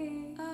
Stinky,